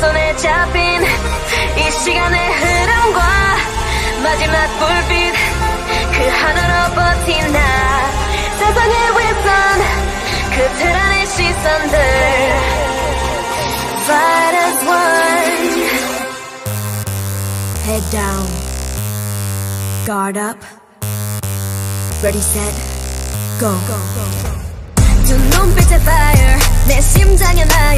손에 잡힌 이 시간의 흐름과 마지막 불빛 그 하나로 버틴 나 세상의 윗선 그 틀 안의 시선들 Fight as one Head down. Guard up. Ready, set, go. 두 눈빛의 fire 내 심장의 lion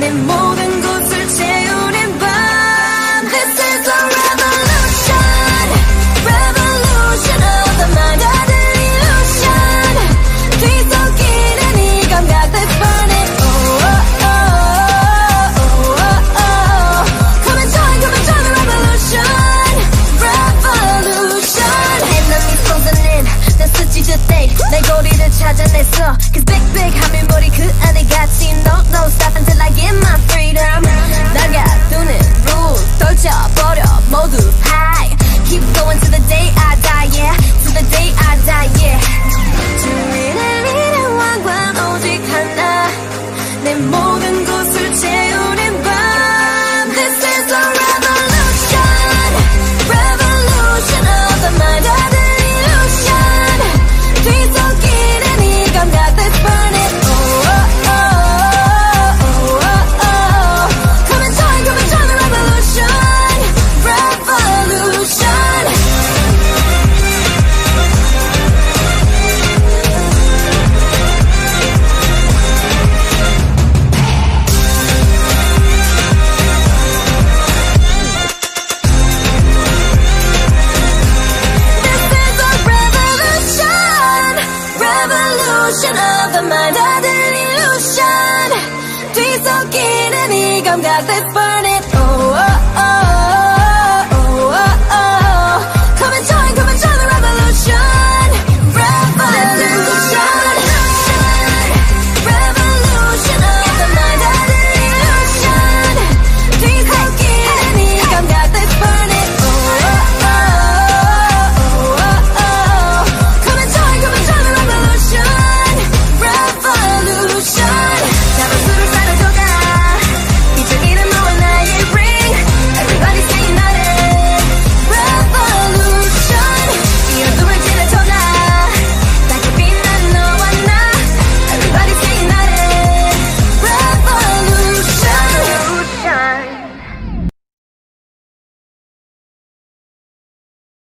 내 모든 곳을 채우는 밤 This is a revolution Revolution of the mind 아들 illusion 뒤섞이는 이 감각 Let's burn it oh, oh, oh, oh, oh, oh. Come and join, come and join the revolution Revolution 에너미 쏟아낸 난 스치듯 내 고리를 찾아냈어 Cause big big 내모 the mind, 아